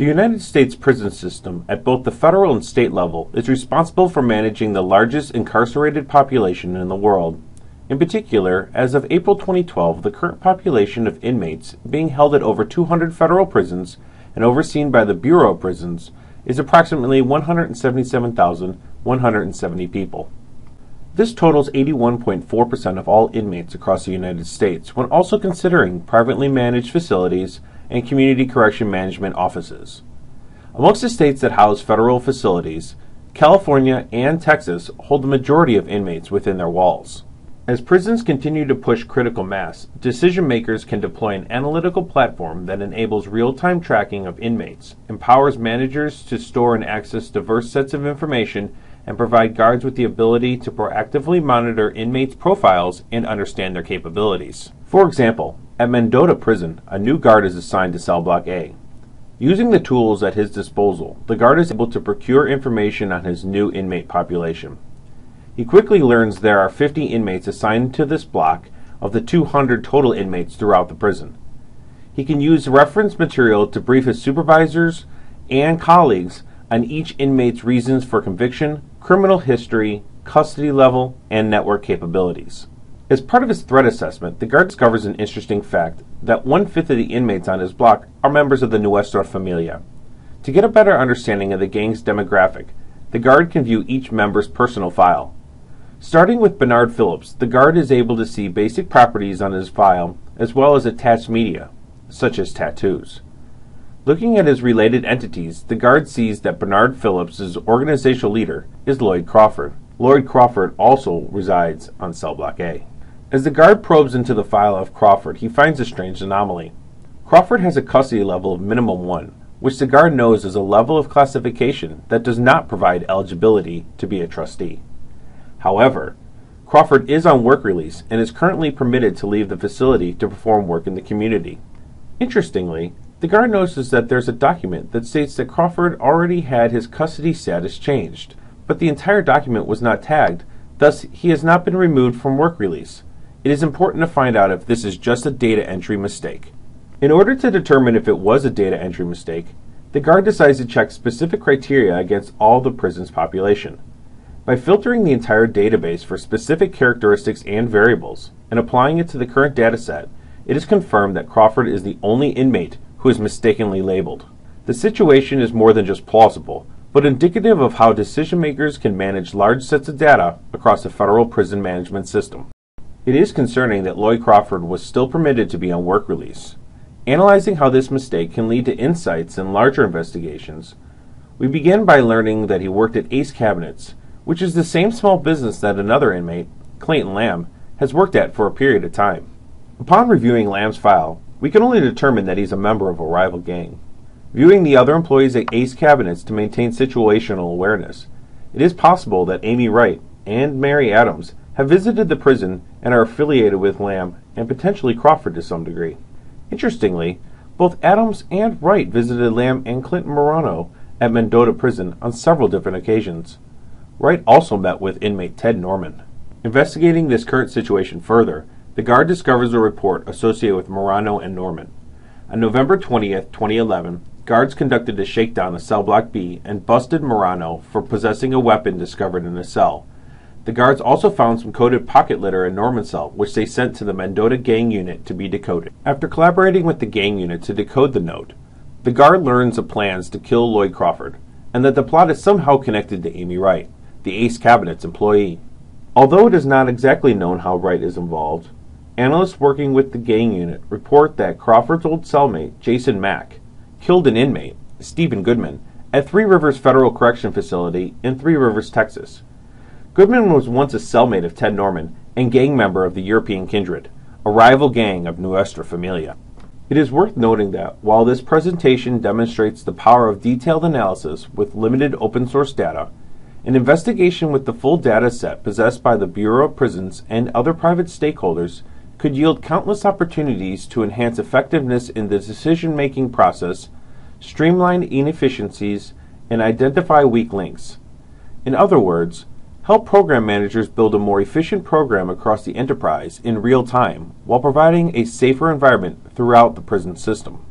The United States prison system, at both the federal and state level, is responsible for managing the largest incarcerated population in the world. In particular, as of April 2012, the current population of inmates being held at over 200 federal prisons and overseen by the Bureau of Prisons is approximately 177,170 people. This totals 81.4% of all inmates across the United States when also considering privately managed facilities and community correction management offices. Amongst the states that house federal facilities, California and Texas hold the majority of inmates within their walls. As prisons continue to push critical mass, decision makers can deploy an analytical platform that enables real time tracking of inmates, empowers managers to store and access diverse sets of information, and provide guards with the ability to proactively monitor inmates' profiles and understand their capabilities. For example, at Mendota Prison, a new guard is assigned to Cell Block A. Using the tools at his disposal, the guard is able to procure information on his new inmate population. He quickly learns there are 50 inmates assigned to this block of the 200 total inmates throughout the prison. He can use reference material to brief his supervisors and colleagues on each inmate's reasons for conviction, criminal history, custody level, and network capabilities. As part of his threat assessment, the guard discovers an interesting fact that one fifth of the inmates on his block are members of the Nuestra Familia. To get a better understanding of the gang's demographic, the guard can view each member's personal file. Starting with Bernard Phillips, the guard is able to see basic properties on his file as well as attached media, such as tattoos. Looking at his related entities, the guard sees that Bernard Phillips' organizational leader is Lloyd Crawford. Lloyd Crawford also resides on Cell Block A. As the guard probes into the file of Crawford, he finds a strange anomaly. Crawford has a custody level of minimum 1, which the guard knows is a level of classification that does not provide eligibility to be a trustee. However, Crawford is on work release and is currently permitted to leave the facility to perform work in the community. Interestingly, the guard notices that there's a document that states that Crawford already had his custody status changed, but the entire document was not tagged, thus, he has not been removed from work release. It is important to find out if this is just a data entry mistake. In order to determine if it was a data entry mistake, the guard decides to check specific criteria against all the prison's population. By filtering the entire database for specific characteristics and variables, and applying it to the current dataset, it is confirmed that Crawford is the only inmate who is mistakenly labeled. The situation is more than just plausible, but indicative of how decision makers can manage large sets of data across the federal prison management system. It is concerning that Lloyd Crawford was still permitted to be on work release. Analyzing how this mistake can lead to insights in larger investigations, we begin by learning that he worked at Ace Cabinets, which is the same small business that another inmate, Clayton Lamb, has worked at for a period of time. Upon reviewing Lamb's file, we can only determine that he's a member of a rival gang. Viewing the other employees at Ace Cabinets to maintain situational awareness, it is possible that Amy Wright and Mary Adams have visited the prison and are affiliated with Lamb and potentially Crawford to some degree. Interestingly, both Adams and Wright visited Lamb and Clinton Morano at Mendota Prison on several different occasions. Wright also met with inmate Ted Norman. Investigating this current situation further, the guard discovers a report associated with Morano and Norman. On November 20th, 2011, guards conducted a shakedown of cell block B and busted Morano for possessing a weapon discovered in a cell. The guards also found some coded pocket litter in Norman's cell, which they sent to the Mendota gang unit to be decoded. After collaborating with the gang unit to decode the note, the guard learns of plans to kill Lloyd Crawford, and that the plot is somehow connected to Amy Wright, the Ace Cabinet's employee. Although it is not exactly known how Wright is involved, analysts working with the gang unit report that Crawford's old cellmate, Jason Mack, killed an inmate, Stephen Goodman, at Three Rivers Federal Correction Facility in Three Rivers, Texas. Goodman was once a cellmate of Ted Norman and gang member of the European Kindred, a rival gang of Nuestra Familia. It is worth noting that while this presentation demonstrates the power of detailed analysis with limited open source data, an investigation with the full data set possessed by the Bureau of Prisons and other private stakeholders could yield countless opportunities to enhance effectiveness in the decision making process, streamline inefficiencies, and identify weak links. In other words, help program managers build a more efficient program across the enterprise in real time while providing a safer environment throughout the prison system.